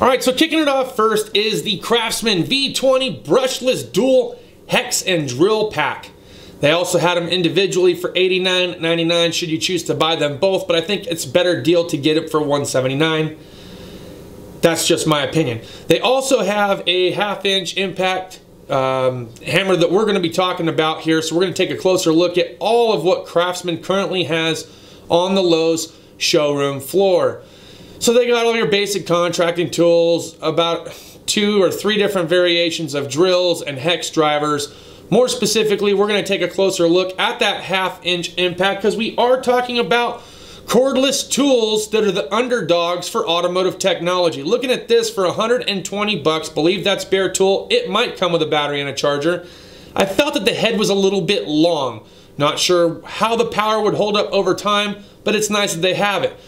All right, so kicking it off first is the Craftsman V20 brushless dual hex and drill pack. They also had them individually for $89.99 should you choose to buy them both, but I think it's a better deal to get it for 179. That's just my opinion. They also have a half inch impact um, hammer that we're going to be talking about here. So we're going to take a closer look at all of what Craftsman currently has on the Lowe's showroom floor. So they got all your basic contracting tools, about two or three different variations of drills and hex drivers. More specifically, we're going to take a closer look at that half inch impact because we are talking about cordless tools that are the underdogs for automotive technology. Looking at this for 120 bucks, believe that's bare tool. It might come with a battery and a charger. I felt that the head was a little bit long. Not sure how the power would hold up over time, but it's nice that they have it.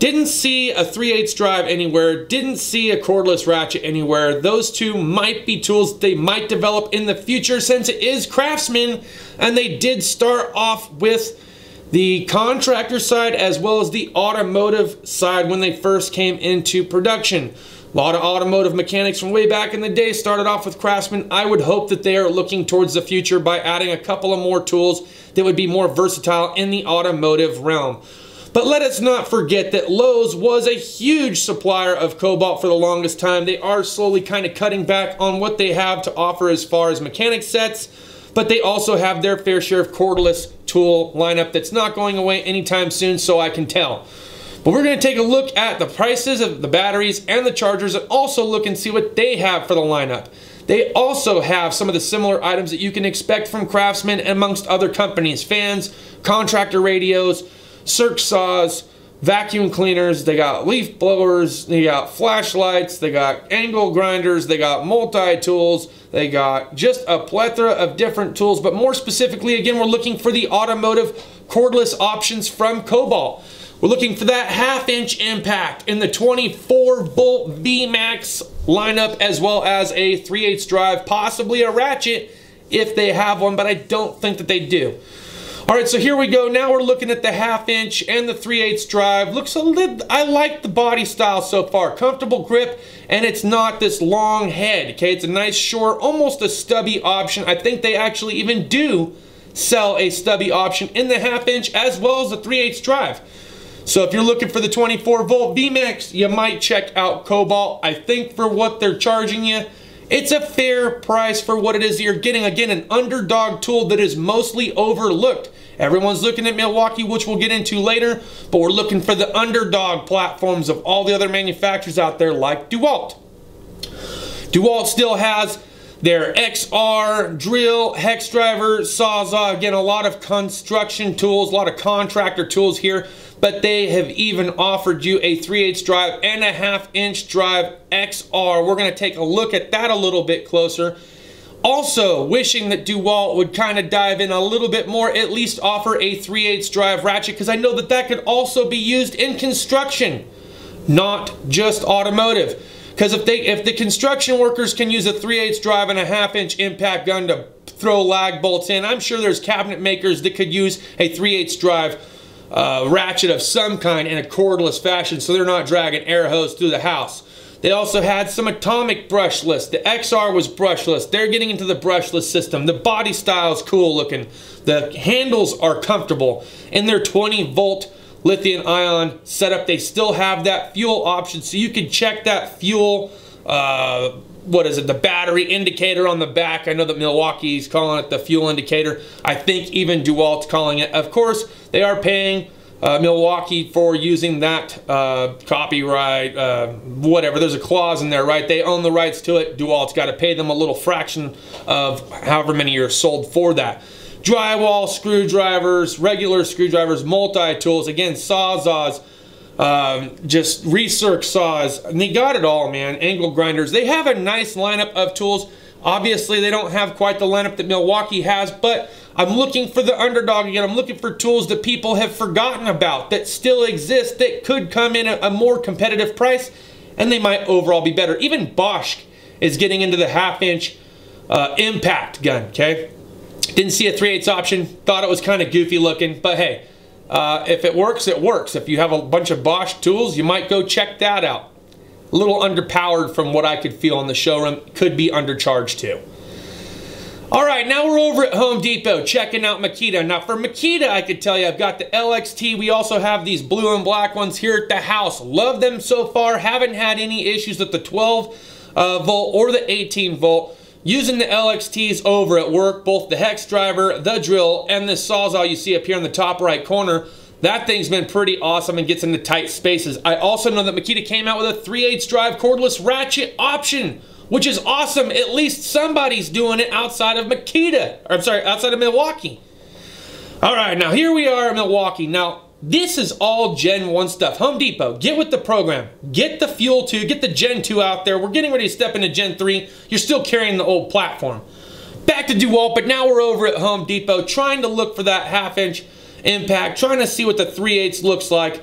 Didn't see a 3 8 drive anywhere, didn't see a cordless ratchet anywhere. Those two might be tools they might develop in the future since it is Craftsman and they did start off with the contractor side as well as the automotive side when they first came into production. A lot of automotive mechanics from way back in the day started off with Craftsman. I would hope that they are looking towards the future by adding a couple of more tools that would be more versatile in the automotive realm. But let us not forget that Lowe's was a huge supplier of Kobalt for the longest time. They are slowly kind of cutting back on what they have to offer as far as mechanic sets, but they also have their fair share of cordless tool lineup that's not going away anytime soon, so I can tell. But we're going to take a look at the prices of the batteries and the chargers and also look and see what they have for the lineup. They also have some of the similar items that you can expect from Craftsman amongst other companies. Fans, contractor radios, circ saws, vacuum cleaners, they got leaf blowers, they got flashlights, they got angle grinders, they got multi-tools, they got just a plethora of different tools, but more specifically, again, we're looking for the automotive cordless options from Kobalt. We're looking for that half inch impact in the 24 volt VMAX lineup as well as a 3 8 drive, possibly a ratchet if they have one, but I don't think that they do. All right, so here we go. Now we're looking at the half inch and the 3 8 drive. Looks a little, I like the body style so far. Comfortable grip, and it's not this long head, okay? It's a nice short, almost a stubby option. I think they actually even do sell a stubby option in the half inch as well as the 3 8 drive. So if you're looking for the 24 volt VMAX, you might check out Kobalt. I think for what they're charging you, it's a fair price for what it is you're getting. Again, an underdog tool that is mostly overlooked. Everyone's looking at Milwaukee, which we'll get into later, but we're looking for the underdog platforms of all the other manufacturers out there like DeWalt. DeWalt still has their XR, drill, hex driver, Sawzall, again, a lot of construction tools, a lot of contractor tools here, but they have even offered you a 3 8 drive and a half inch drive XR. We're gonna take a look at that a little bit closer also, wishing that DeWalt would kind of dive in a little bit more, at least offer a 3 8 drive ratchet, because I know that that could also be used in construction, not just automotive. Because if they, if the construction workers can use a 3 8 drive and a half inch impact gun to throw lag bolts in, I'm sure there's cabinet makers that could use a 3 8 drive uh, ratchet of some kind in a cordless fashion so they're not dragging air hose through the house. They also had some atomic brushless. The XR was brushless. They're getting into the brushless system. The body style is cool looking. The handles are comfortable. In their 20 volt lithium ion setup, they still have that fuel option. So you can check that fuel, uh, what is it, the battery indicator on the back. I know that Milwaukee's calling it the fuel indicator. I think even DeWalt's calling it. Of course, they are paying uh, Milwaukee for using that uh, copyright, uh, whatever. There's a clause in there, right? They own the rights to it. DeWalt's got to pay them a little fraction of however many are sold for that. Drywall, screwdrivers, regular screwdrivers, multi-tools, again, sawzalls, um, just recirc saws. And they got it all, man. Angle grinders. They have a nice lineup of tools. Obviously, they don't have quite the lineup that Milwaukee has, but I'm looking for the underdog again. I'm looking for tools that people have forgotten about that still exist that could come in a, a more competitive price and they might overall be better. Even Bosch is getting into the half inch uh, impact gun, okay? Didn't see a 3 8 option, thought it was kind of goofy looking, but hey, uh, if it works, it works. If you have a bunch of Bosch tools, you might go check that out. a little underpowered from what I could feel on the showroom. Could be undercharged too. All right, now we're over at Home Depot checking out Makita. Now for Makita, I could tell you I've got the LXT. We also have these blue and black ones here at the house. Love them so far. Haven't had any issues with the 12 uh, volt or the 18 volt. Using the LXTs over at work, both the hex driver, the drill, and this Sawzall you see up here in the top right corner, that thing's been pretty awesome and gets into tight spaces. I also know that Makita came out with a 3 8 drive cordless ratchet option which is awesome. At least somebody's doing it outside of Makita. Or, I'm sorry, outside of Milwaukee. All right, now here we are in Milwaukee. Now, this is all Gen 1 stuff. Home Depot, get with the program. Get the Fuel 2, get the Gen 2 out there. We're getting ready to step into Gen 3. You're still carrying the old platform. Back to DeWalt, but now we're over at Home Depot trying to look for that half inch impact, trying to see what the 3 8 looks like.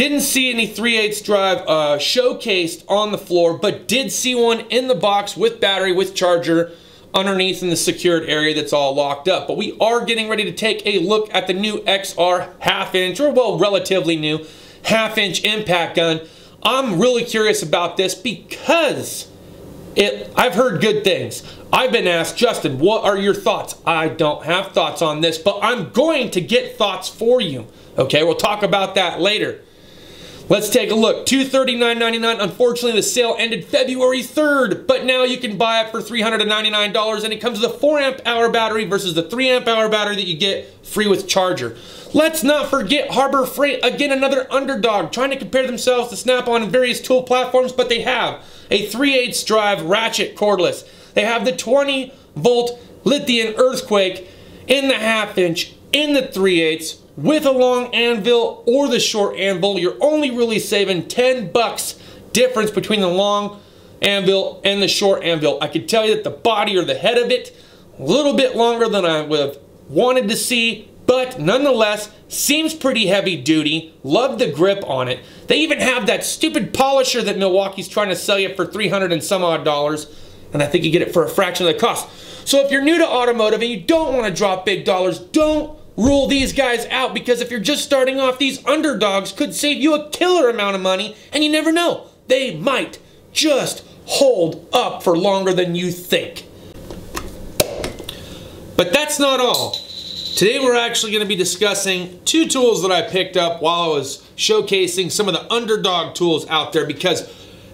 Didn't see any 3 8 drive uh, showcased on the floor, but did see one in the box with battery, with charger, underneath in the secured area that's all locked up. But we are getting ready to take a look at the new XR half inch, or well, relatively new, half inch impact gun. I'm really curious about this because it, I've heard good things. I've been asked, Justin, what are your thoughts? I don't have thoughts on this, but I'm going to get thoughts for you. Okay, we'll talk about that later. Let's take a look. $239.99. Unfortunately, the sale ended February 3rd, but now you can buy it for $399 and it comes with a 4 amp hour battery versus the 3 amp hour battery that you get free with charger. Let's not forget Harbor Freight, again another underdog, trying to compare themselves to Snap-on and various tool platforms, but they have a 3 8 drive ratchet cordless. They have the 20 volt lithium earthquake in the half inch, in the 3 8 with a long anvil or the short anvil, you're only really saving 10 bucks difference between the long anvil and the short anvil. I can tell you that the body or the head of it, a little bit longer than I would have wanted to see, but nonetheless, seems pretty heavy duty. Love the grip on it. They even have that stupid polisher that Milwaukee's trying to sell you for 300 and some odd dollars, and I think you get it for a fraction of the cost. So if you're new to automotive and you don't want to drop big dollars, don't rule these guys out because if you're just starting off, these underdogs could save you a killer amount of money, and you never know. They might just hold up for longer than you think. But that's not all. Today we're actually going to be discussing two tools that I picked up while I was showcasing some of the underdog tools out there because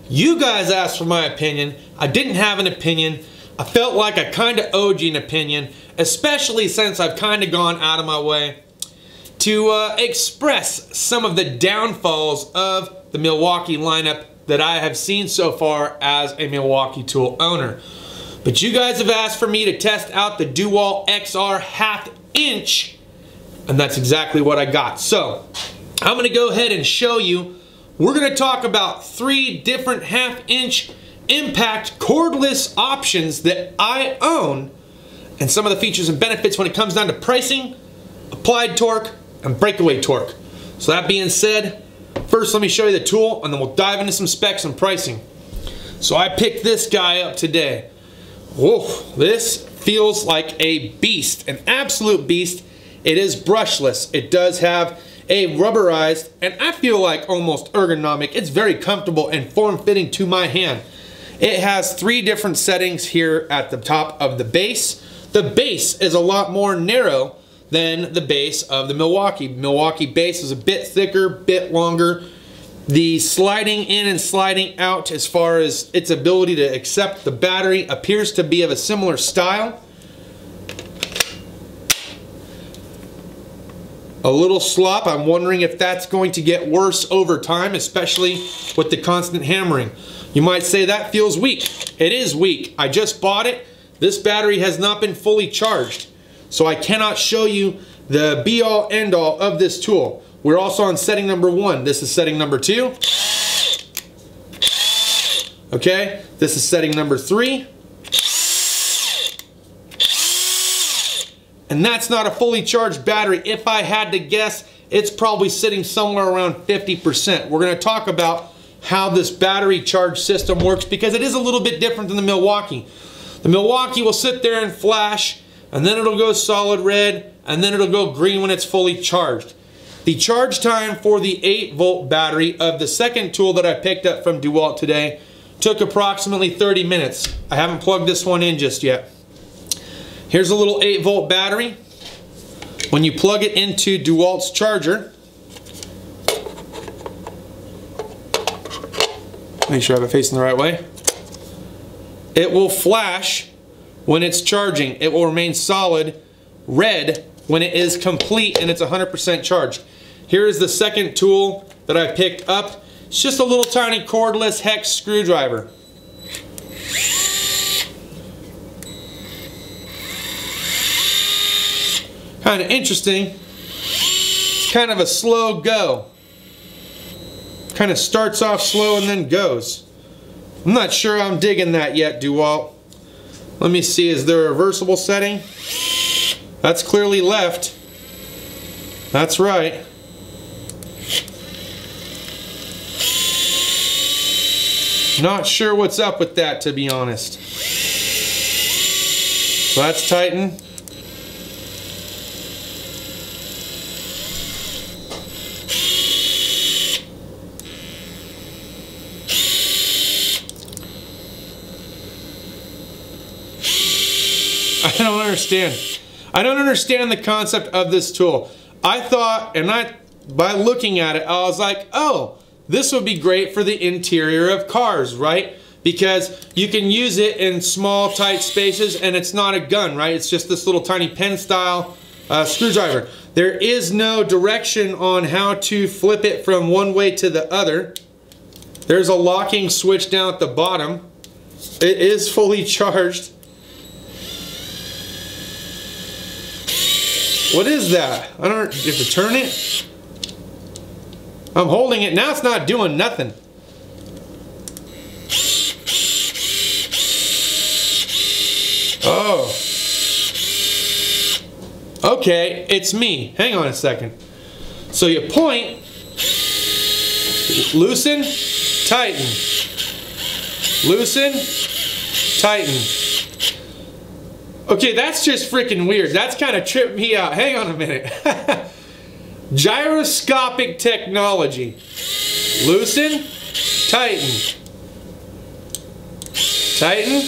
you guys asked for my opinion. I didn't have an opinion. I felt like I kind of owed you an opinion especially since I've kind of gone out of my way to uh, express some of the downfalls of the Milwaukee lineup that I have seen so far as a Milwaukee tool owner. But you guys have asked for me to test out the DeWalt XR half inch, and that's exactly what I got. So, I'm gonna go ahead and show you, we're gonna talk about three different half inch impact cordless options that I own and some of the features and benefits when it comes down to pricing, applied torque, and breakaway torque. So that being said, first let me show you the tool and then we'll dive into some specs and pricing. So I picked this guy up today. Whoa, this feels like a beast, an absolute beast. It is brushless. It does have a rubberized, and I feel like almost ergonomic. It's very comfortable and form-fitting to my hand. It has three different settings here at the top of the base. The base is a lot more narrow than the base of the Milwaukee. Milwaukee base is a bit thicker, bit longer. The sliding in and sliding out as far as its ability to accept the battery appears to be of a similar style. A little slop, I'm wondering if that's going to get worse over time, especially with the constant hammering. You might say that feels weak. It is weak. I just bought it. This battery has not been fully charged, so I cannot show you the be-all, end-all of this tool. We're also on setting number one. This is setting number two. Okay, this is setting number three. And that's not a fully charged battery. If I had to guess, it's probably sitting somewhere around 50%. We're gonna talk about how this battery charge system works because it is a little bit different than the Milwaukee. The Milwaukee will sit there and flash, and then it'll go solid red, and then it'll go green when it's fully charged. The charge time for the 8 volt battery of the second tool that I picked up from DeWalt today took approximately 30 minutes. I haven't plugged this one in just yet. Here's a little 8 volt battery. When you plug it into DeWalt's charger, make sure I have it facing the right way, it will flash when it's charging. It will remain solid red when it is complete and it's 100% charged. Here is the second tool that I picked up. It's just a little tiny cordless hex screwdriver. Kind of interesting. It's kind of a slow go. Kind of starts off slow and then goes. I'm not sure I'm digging that yet, DeWalt. Let me see, is there a reversible setting? That's clearly left. That's right. Not sure what's up with that, to be honest. So that's tighten. I don't understand. I don't understand the concept of this tool. I thought, and I, by looking at it, I was like, oh, this would be great for the interior of cars, right? Because you can use it in small, tight spaces, and it's not a gun, right? It's just this little tiny pen style uh, screwdriver. There is no direction on how to flip it from one way to the other. There's a locking switch down at the bottom. It is fully charged. What is that? I don't, you have to turn it? I'm holding it, now it's not doing nothing. Oh. Okay, it's me. Hang on a second. So you point, loosen, tighten. Loosen, tighten. Okay, that's just freaking weird. That's kind of tripped me out. Hang on a minute. Gyroscopic technology. Loosen, tighten. Tighten.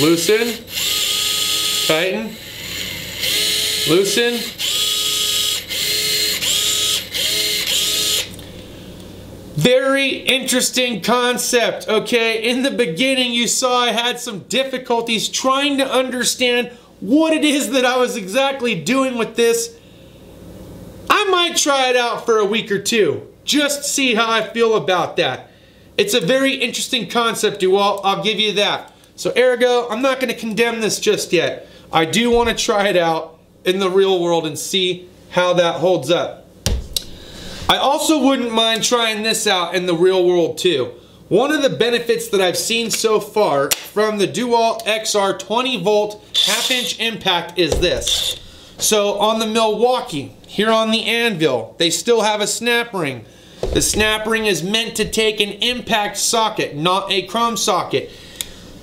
Loosen, tighten. Loosen, Very interesting concept, okay? In the beginning, you saw I had some difficulties trying to understand what it is that I was exactly doing with this. I might try it out for a week or two, just see how I feel about that. It's a very interesting concept, DeWalt, I'll give you that. So ergo, I'm not gonna condemn this just yet. I do wanna try it out in the real world and see how that holds up. I also wouldn't mind trying this out in the real world too. One of the benefits that I've seen so far from the DeWalt XR 20 volt half inch impact is this. So on the Milwaukee, here on the anvil, they still have a snap ring. The snap ring is meant to take an impact socket, not a chrome socket.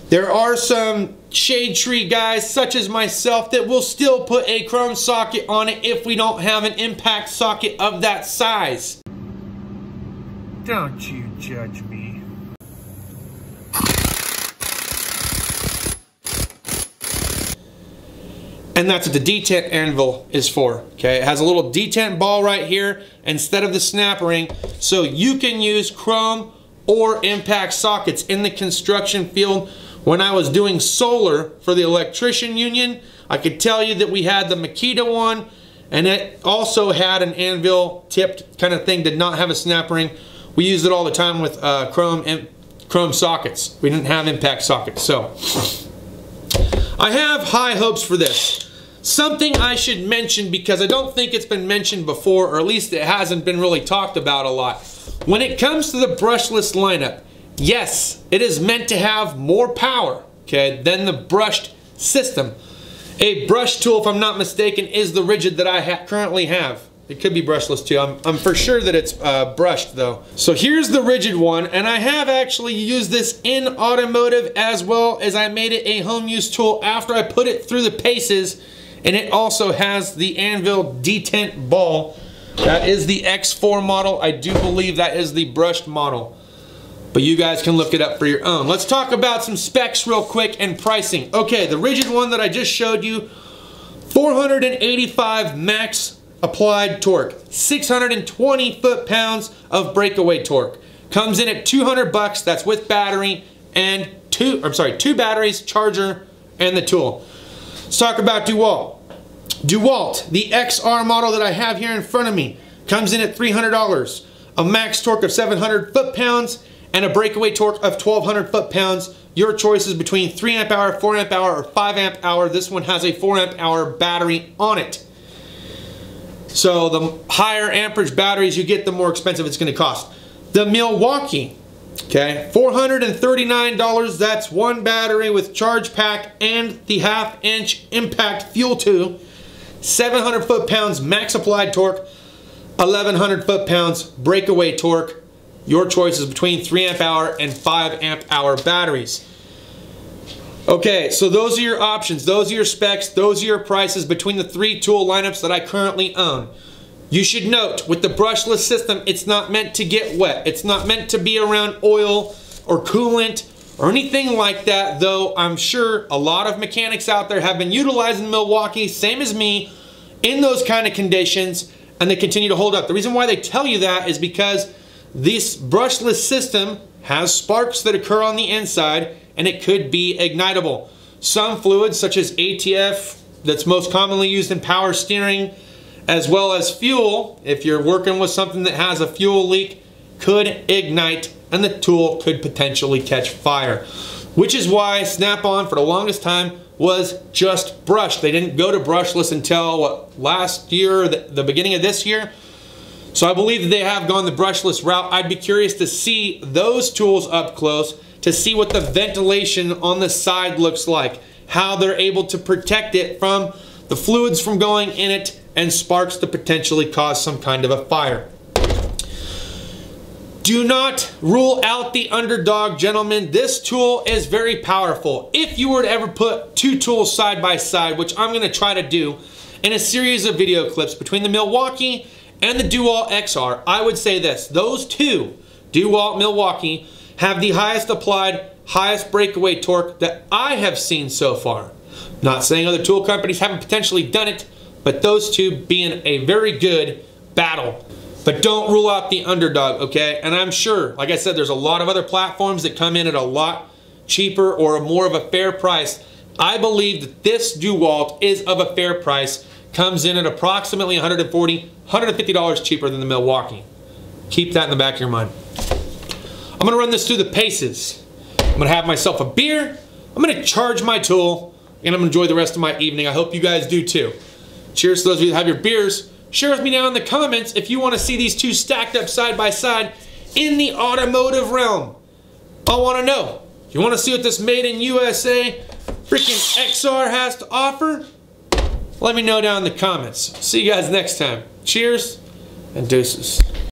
There are some shade tree guys such as myself that will still put a chrome socket on it if we don't have an impact socket of that size. Don't you judge me. And that's what the detent anvil is for, okay? It has a little detent ball right here instead of the snap ring, so you can use chrome or impact sockets in the construction field when I was doing solar for the electrician union, I could tell you that we had the Makita one, and it also had an anvil tipped kind of thing, did not have a snap ring. We used it all the time with uh, chrome and chrome sockets. We didn't have impact sockets, so. I have high hopes for this. Something I should mention because I don't think it's been mentioned before, or at least it hasn't been really talked about a lot. When it comes to the brushless lineup, Yes, it is meant to have more power, okay, than the brushed system. A brush tool, if I'm not mistaken, is the Ridgid that I ha currently have. It could be brushless too. I'm, I'm for sure that it's uh, brushed though. So here's the Ridgid one, and I have actually used this in automotive as well as I made it a home use tool after I put it through the paces, and it also has the Anvil detent ball. That is the X4 model. I do believe that is the brushed model. But you guys can look it up for your own. Let's talk about some specs real quick and pricing. Okay, the Ridgid one that I just showed you, 485 max applied torque, 620 foot-pounds of breakaway torque. Comes in at 200 bucks, that's with battery and two, I'm sorry, two batteries, charger, and the tool. Let's talk about DeWalt. DeWalt, the XR model that I have here in front of me, comes in at $300. A max torque of 700 foot-pounds and a breakaway torque of 1200 foot-pounds. Your choice is between 3 amp hour, 4 amp hour, or 5 amp hour. This one has a 4 amp hour battery on it. So the higher amperage batteries you get, the more expensive it's going to cost. The Milwaukee, okay, $439. That's one battery with charge pack and the half inch impact Fuel 2. 700 foot-pounds max applied torque, 1100 foot-pounds breakaway torque. Your choice is between 3 amp hour and 5 amp hour batteries. Okay, so those are your options, those are your specs, those are your prices between the three tool lineups that I currently own. You should note, with the brushless system, it's not meant to get wet. It's not meant to be around oil or coolant or anything like that, though I'm sure a lot of mechanics out there have been utilizing Milwaukee, same as me, in those kind of conditions, and they continue to hold up. The reason why they tell you that is because this brushless system has sparks that occur on the inside, and it could be ignitable. Some fluids, such as ATF, that's most commonly used in power steering, as well as fuel, if you're working with something that has a fuel leak, could ignite and the tool could potentially catch fire. Which is why Snap-on, for the longest time, was just brushed. They didn't go to brushless until what, last year, the, the beginning of this year. So I believe that they have gone the brushless route. I'd be curious to see those tools up close to see what the ventilation on the side looks like, how they're able to protect it from the fluids from going in it and sparks to potentially cause some kind of a fire. Do not rule out the underdog, gentlemen. This tool is very powerful. If you were to ever put two tools side by side, which I'm gonna try to do in a series of video clips between the Milwaukee and the DeWalt XR, I would say this. Those two, DeWalt Milwaukee, have the highest applied, highest breakaway torque that I have seen so far. Not saying other tool companies haven't potentially done it, but those two being a very good battle. But don't rule out the underdog, okay? And I'm sure, like I said, there's a lot of other platforms that come in at a lot cheaper or a more of a fair price. I believe that this DeWalt is of a fair price, comes in at approximately $140, $150 cheaper than the Milwaukee. Keep that in the back of your mind. I'm gonna run this through the paces. I'm gonna have myself a beer, I'm gonna charge my tool, and I'm gonna enjoy the rest of my evening. I hope you guys do too. Cheers to those of you that have your beers. Share with me down in the comments if you want to see these two stacked up side by side in the automotive realm. I want to know. You want to see what this made in USA freaking XR has to offer? Let me know down in the comments. See you guys next time. Cheers and deuces.